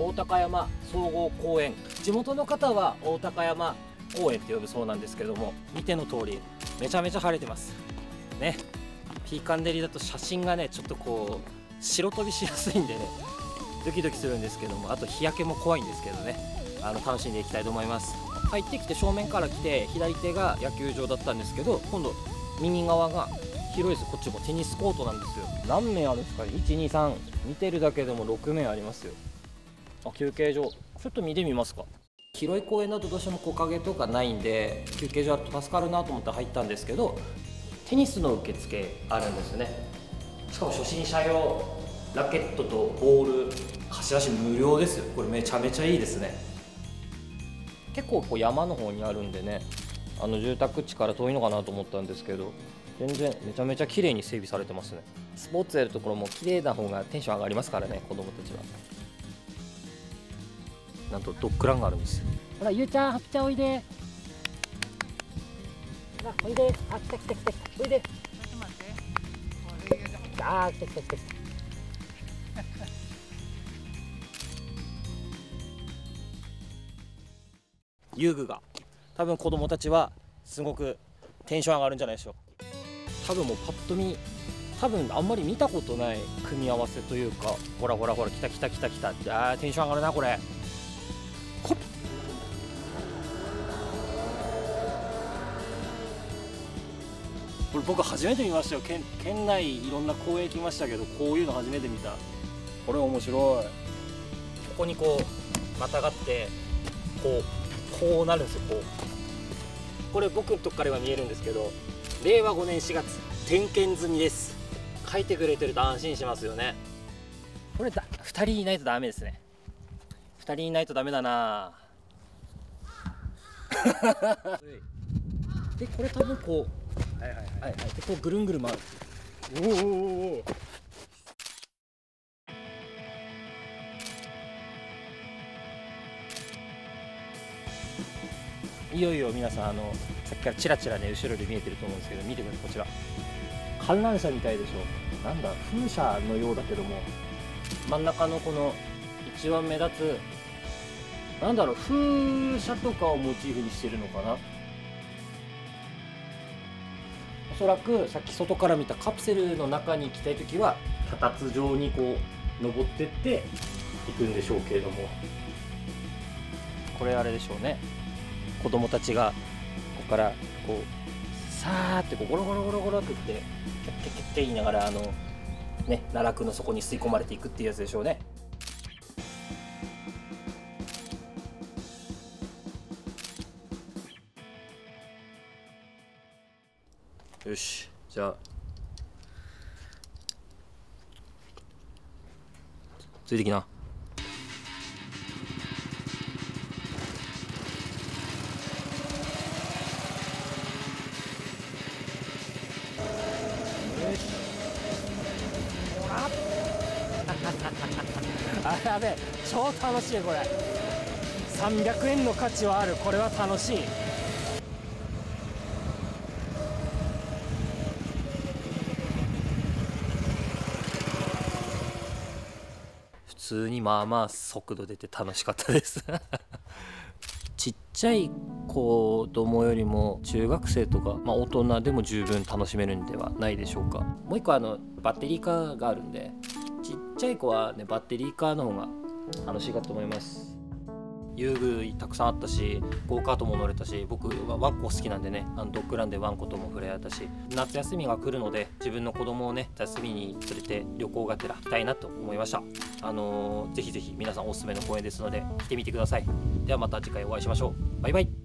大高山総合公園。地元の方は大高山公園って呼ぶそうなんですけども見ての通りめちゃめちゃ晴れてます。ね。ピーカンデリだと写真がねちょっとこう白飛びしやすいんでねドキドキするんですけどもあと日焼けも怖いんですけどねあの楽しんでいきたいと思います。入ってきて正面から来て左手が野球場だったんですけど今度右側が広いです。こっちもテニスコートなんですよ。何面あるんですか？ね123見てるだけでも6面ありますよ。あ休憩所。ちょっと見てみますか。広い公園だとどうしても木陰とかないんで休憩所あると助かるなと思って入ったんですけどテニスの受付あるんですね。しかも初心者用ラケットとボール貸し出し無料ですよ。これめちゃめちゃいいですね。結構こう山の方にあるんでねあの住宅地から遠いのかなと思ったんですけど全然めちゃめちゃ綺麗に整備されてますね。スポーツやるところも綺麗な方がテンション上がりますからね子供たちはなんとドッグランがあるんですほらゆうちゃんハピちゃんおいで。ほらおいで。あ来た来た来た。おいで。あー来た来た来た来た。遊具が。多分子供たちはすごくテンション上がるんじゃないでしょう。多分もうパッと見多分あんまり見たことない組み合わせというかほらほらほら来た来た来た来た。あーテンション上がるなこれここれ僕初めて見ましたよ。県県内いろんな公園行きましたけどこういうの初めて見た。これ面白い。ここにこうまたがってこうこうなるんですよこう。これ僕のとこからは見えるんですけど令和5年4月点検済みです。書いてくれてると安心しますよね。これだ2人いないとダメですね。2人いないとダメだな。でこれ多分こう。はいはいはい。はいはい。でこうぐるんぐる回る。おーおーおいよいよ皆さんあのさっきからチラチラね後ろで見えてると思うんですけど見てください。こちら。観覧車みたいでしょなんだ風車のようだけども。真ん中のこの一番目立つなんだろう風車とかをモチーフにしてるのかな。おそらくさっき外から見たカプセルの中に行きたい時は脚立状にこう登ってって行くんでしょうけれども。これあれでしょうね。子供たちがここからこうさーってこうゴロゴロゴロゴロって言ってキャッキャッキャッキャ言いながらあのね奈落の底に吸い込まれていくっていうやつでしょうね。よしじゃあ。ついてきな。あやべえ。超楽しいこれ。300円の価値はある。これは楽しい。通にまあまあ速度出て楽しかったです。ちっちゃい子供よりも中学生とか、まあ、大人でも十分楽しめるんではないでしょうか。もう一個あのバッテリーカーがあるんでちっちゃい子はねバッテリーカーの方が楽しいかと思います遊具たくさんあったしゴーカートも乗れたし僕はワンコ好きなんでねあのドッグランでワンコとも触れ合えたし夏休みが来るので自分の子供をね休みに連れて旅行がてら行きたいなと思いました。あのーぜひぜひ皆さんおすすめの公園ですので来てみてください。ではまた次回お会いしましょう。バイバイ。